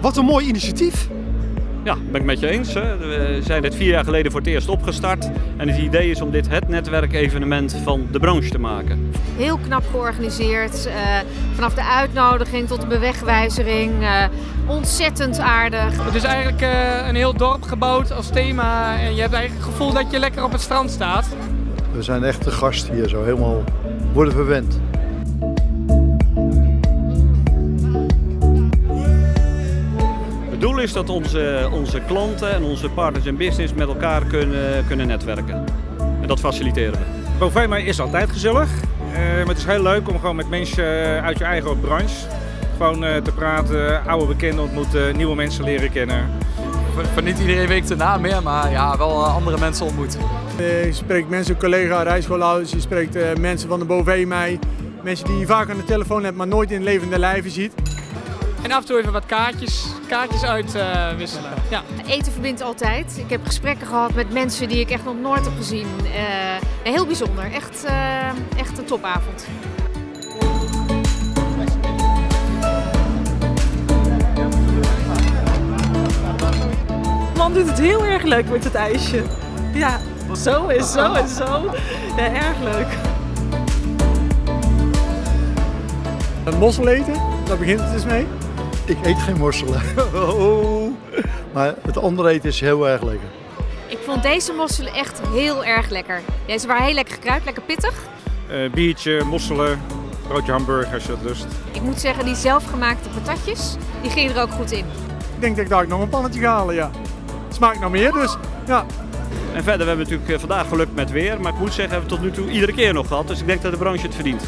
Wat een mooi initiatief. Ja, ben ik met je eens. Hè. We zijn dit vier jaar geleden voor het eerst opgestart. En het idee is om dit het netwerkevenement van de branche te maken. Heel knap georganiseerd. Uh, vanaf de uitnodiging tot de bewegwijzering. Uh, ontzettend aardig. Het is eigenlijk uh, een heel dorp gebouwd als thema. En je hebt eigenlijk het gevoel dat je lekker op het strand staat. We zijn echt de gast hier, zo helemaal worden verwend. Het doel is dat onze, onze klanten en onze partners in business met elkaar kunnen, kunnen netwerken. En dat faciliteren we. Bovema is altijd gezellig. Uh, maar het is heel leuk om gewoon met mensen uit je eigen branche gewoon uh, te praten, oude bekenden ontmoeten, nieuwe mensen leren kennen. Van niet iedereen weet de naam meer, maar ja, wel andere mensen ontmoet. Je spreekt mensen, collega, rijschoolhouders, je spreekt mensen van de Bovema, mensen die je vaak aan de telefoon hebt, maar nooit in levende lijven ziet. En af en toe even wat kaartjes, kaartjes uitwisselen. Uh, ja. Eten verbindt altijd. Ik heb gesprekken gehad met mensen die ik echt nog nooit heb gezien. Uh, heel bijzonder. Echt, uh, echt een topavond. Man doet het heel erg leuk met het ijsje. Ja, zo en zo en zo. Ja, erg leuk. Een mossel eten, daar begint het dus mee. Ik eet geen mosselen. Oh. maar het andere eten is heel erg lekker. Ik vond deze mosselen echt heel erg lekker. Deze waren heel lekker gekruid, lekker pittig. Uh, biertje, mosselen, broodje hamburger als je dat lust. Ik moet zeggen, die zelfgemaakte patatjes, die gingen er ook goed in. Ik denk dat ik daar nog een pannetje ga halen, ja. Het smaakt nog meer, dus ja. En verder, we hebben natuurlijk vandaag geluk met weer. Maar ik moet zeggen, hebben we tot nu toe iedere keer nog gehad. Dus ik denk dat de branche het verdient.